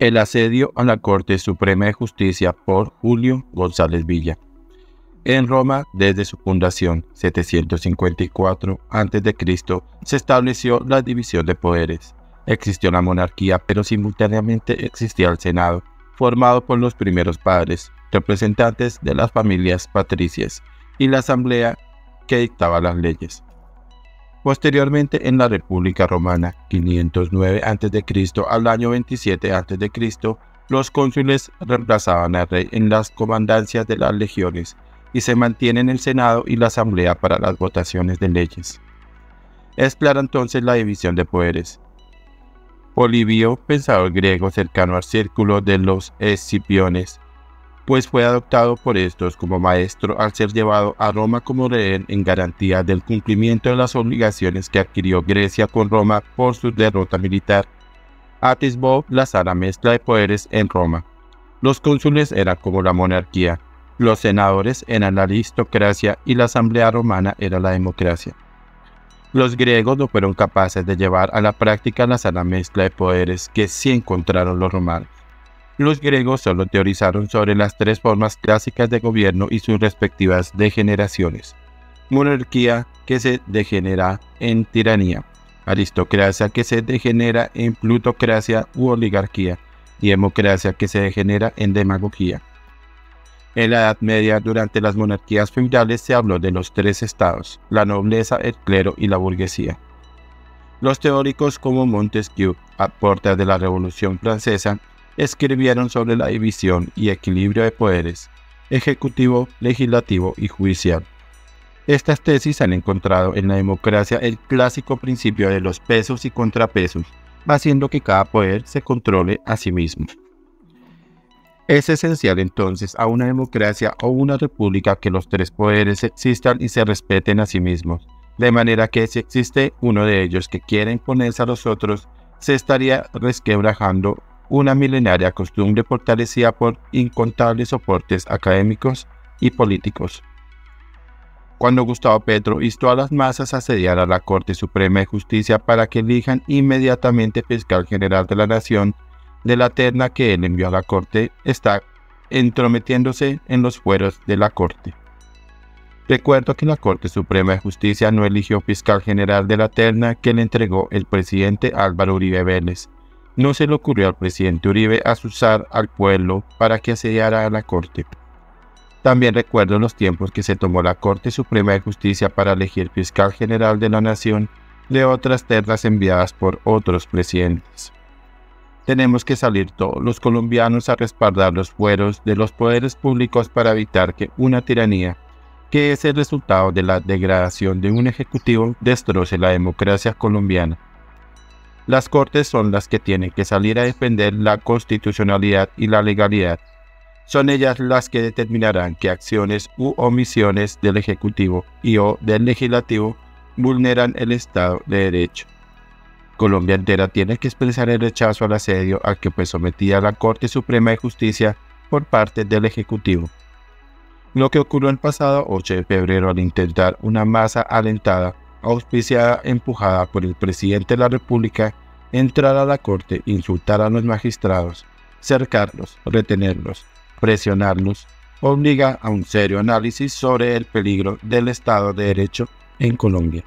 El asedio a la Corte Suprema de Justicia por Julio González Villa. En Roma, desde su fundación, 754 a.C., se estableció la división de poderes. Existió la monarquía, pero simultáneamente existía el Senado, formado por los primeros padres, representantes de las familias patricias, y la Asamblea que dictaba las leyes. Posteriormente, en la República Romana, 509 a.C. al año 27 a.C., los cónsules reemplazaban al rey en las comandancias de las legiones y se mantienen el Senado y la Asamblea para las votaciones de leyes. Es clara entonces la división de poderes. Polibio, pensador griego cercano al círculo de los Escipiones, pues fue adoptado por estos como maestro al ser llevado a Roma como rehén en garantía del cumplimiento de las obligaciones que adquirió Grecia con Roma por su derrota militar. Atisbó la sana mezcla de poderes en Roma. Los cónsules eran como la monarquía, los senadores eran la aristocracia y la asamblea romana era la democracia. Los griegos no fueron capaces de llevar a la práctica la sana mezcla de poderes que sí encontraron los romanos. Los griegos solo teorizaron sobre las tres formas clásicas de gobierno y sus respectivas degeneraciones. Monarquía que se degenera en tiranía, aristocracia que se degenera en plutocracia u oligarquía y democracia que se degenera en demagogía. En la Edad Media, durante las monarquías feudales, se habló de los tres estados, la nobleza, el clero y la burguesía. Los teóricos como Montesquieu, a de la Revolución Francesa, escribieron sobre la división y equilibrio de poderes, ejecutivo, legislativo y judicial. Estas tesis han encontrado en la democracia el clásico principio de los pesos y contrapesos, haciendo que cada poder se controle a sí mismo. Es esencial entonces a una democracia o una república que los tres poderes existan y se respeten a sí mismos, de manera que si existe uno de ellos que quiere imponerse a los otros, se estaría resquebrajando una milenaria costumbre fortalecida por incontables soportes académicos y políticos. Cuando Gustavo Petro instó a las masas a asediar a la Corte Suprema de Justicia para que elijan inmediatamente fiscal general de la nación, de la terna que él envió a la Corte está entrometiéndose en los fueros de la Corte. Recuerdo que la Corte Suprema de Justicia no eligió fiscal general de la terna que le entregó el presidente Álvaro Uribe Vélez, no se le ocurrió al presidente Uribe asusar al pueblo para que asediara a la Corte. También recuerdo los tiempos que se tomó la Corte Suprema de Justicia para elegir fiscal general de la nación de otras ternas enviadas por otros presidentes. Tenemos que salir todos los colombianos a respaldar los fueros de los poderes públicos para evitar que una tiranía, que es el resultado de la degradación de un ejecutivo, destroce la democracia colombiana. Las Cortes son las que tienen que salir a defender la constitucionalidad y la legalidad. Son ellas las que determinarán qué acciones u omisiones del Ejecutivo y o del Legislativo vulneran el Estado de Derecho. Colombia entera tiene que expresar el rechazo al asedio al que fue sometida la Corte Suprema de Justicia por parte del Ejecutivo. Lo que ocurrió el pasado 8 de febrero al intentar una masa alentada auspiciada, empujada por el presidente de la República, entrar a la corte, insultar a los magistrados, cercarlos, retenerlos, presionarlos, obliga a un serio análisis sobre el peligro del Estado de Derecho en Colombia.